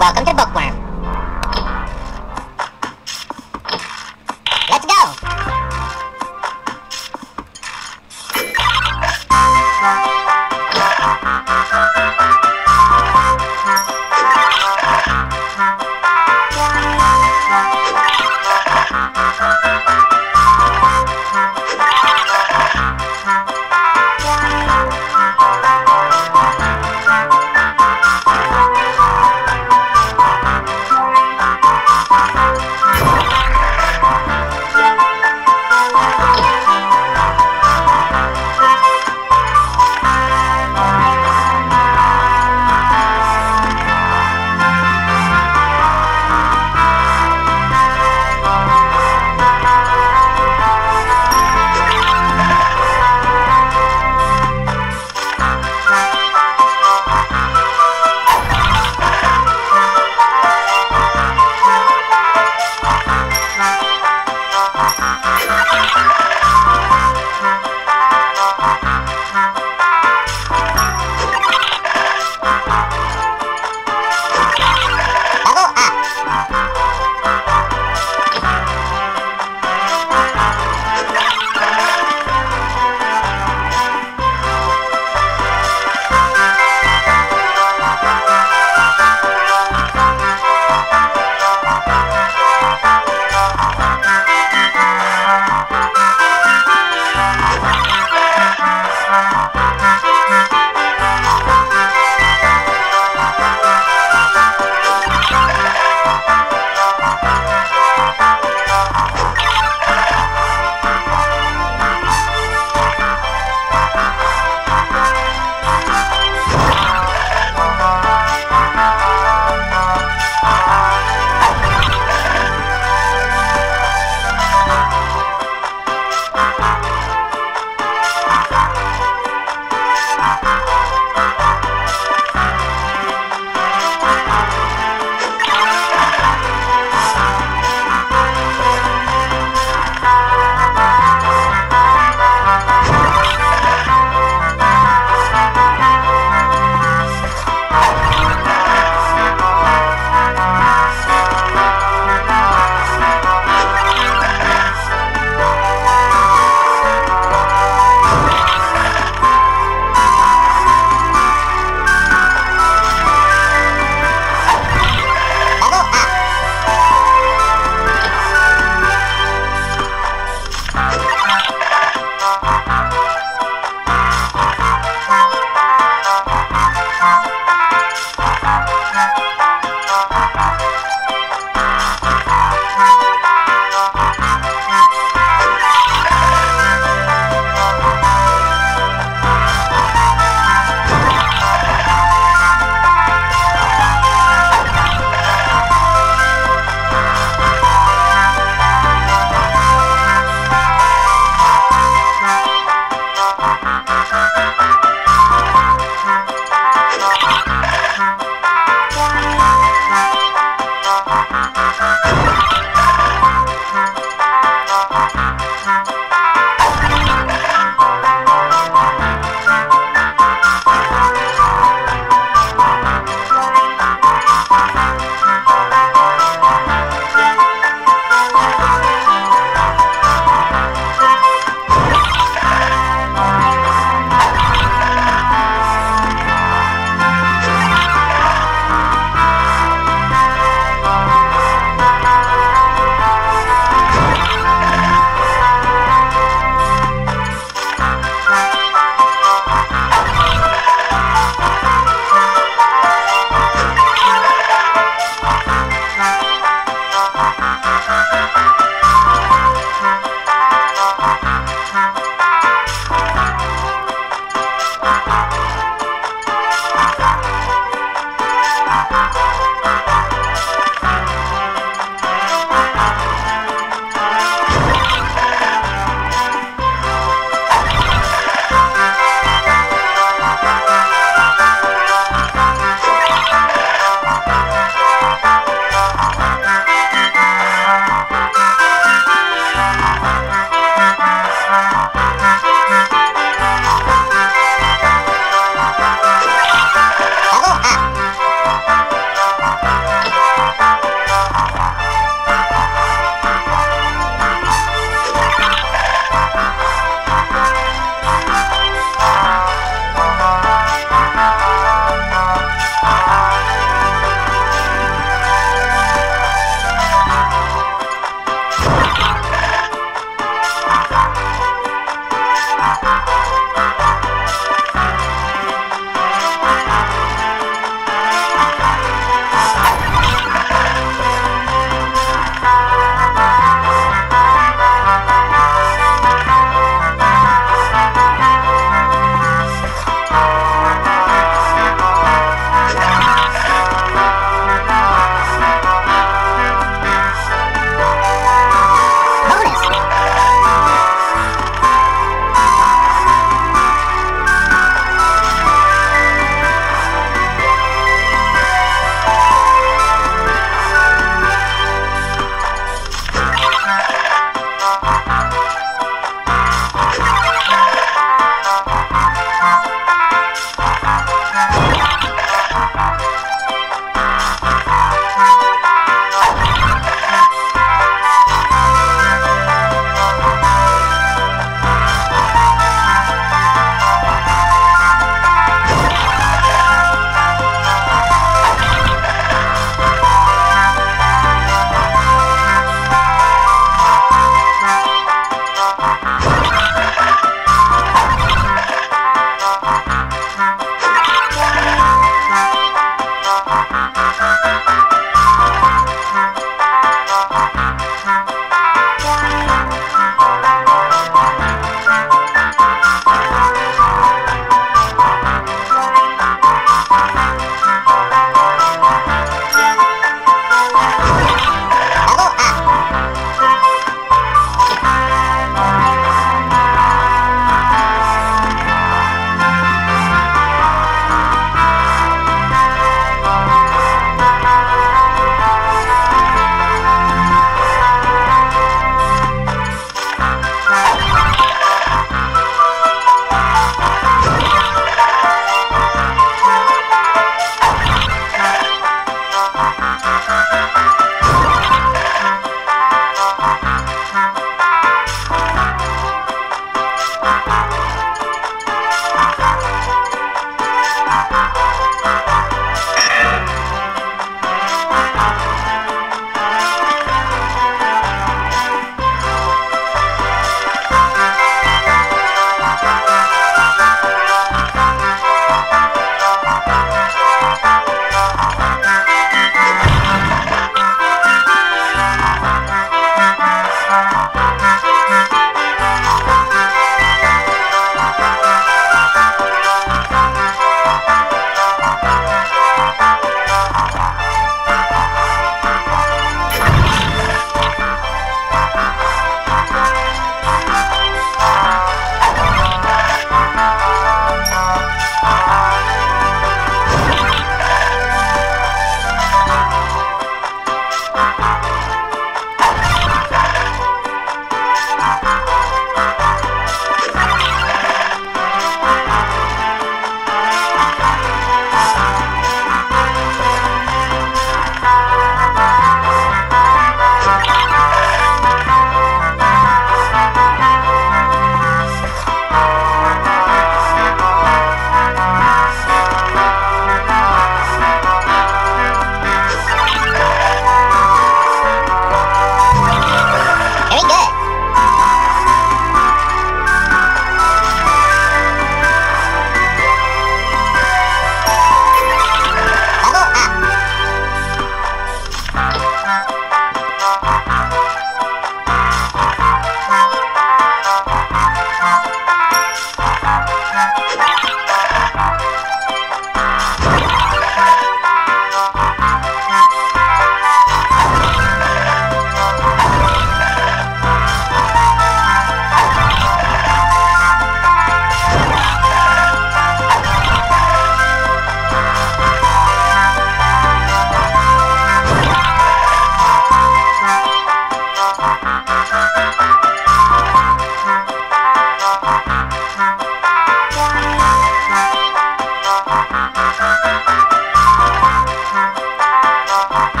Welcome to Bookworm.